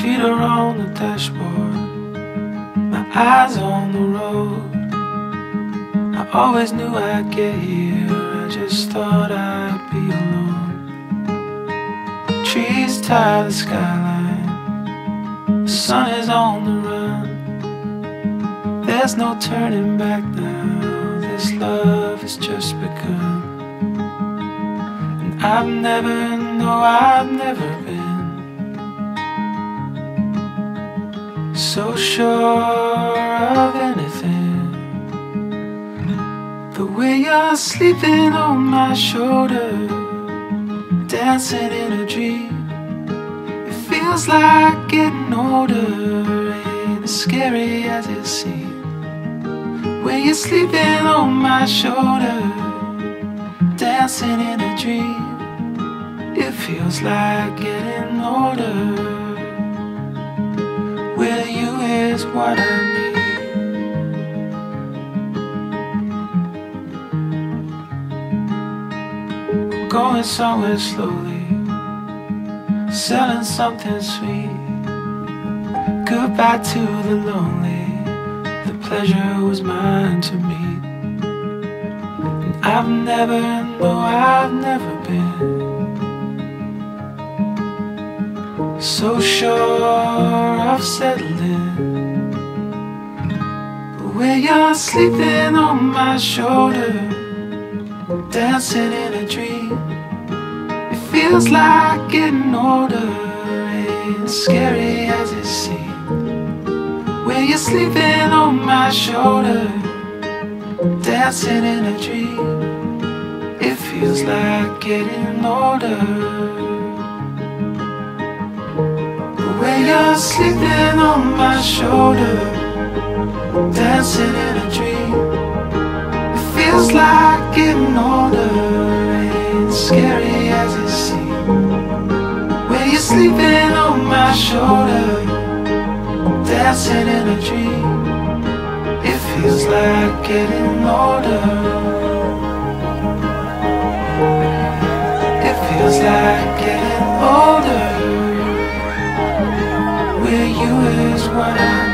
feet are on the dashboard, my eyes on the road. I always knew I'd get here, I just thought I'd be alone. Trees tie the skyline, the sun is on the run. There's no turning back now, this love has just begun. And I've never, no, I've never been. So sure of anything. The way you're sleeping on my shoulder, dancing in a dream. It feels like getting older, ain't as scary as it seems. When you're sleeping on my shoulder, dancing in a dream. It feels like getting older what I need. Going somewhere slowly, selling something sweet. Goodbye to the lonely, the pleasure was mine to meet. And I've never, no, I've never been so sure of settling. But when you're sleeping on my shoulder, dancing in a dream, it feels like getting older, as scary as it seems. Where you're sleeping on my shoulder, dancing in a dream, it feels like getting older. When you're sleeping on my shoulder, dancing in a dream. It feels like getting older, ain't scary as it seems. When you're sleeping on my shoulder, dancing in a dream. It feels like getting older. It feels like getting older with you is what I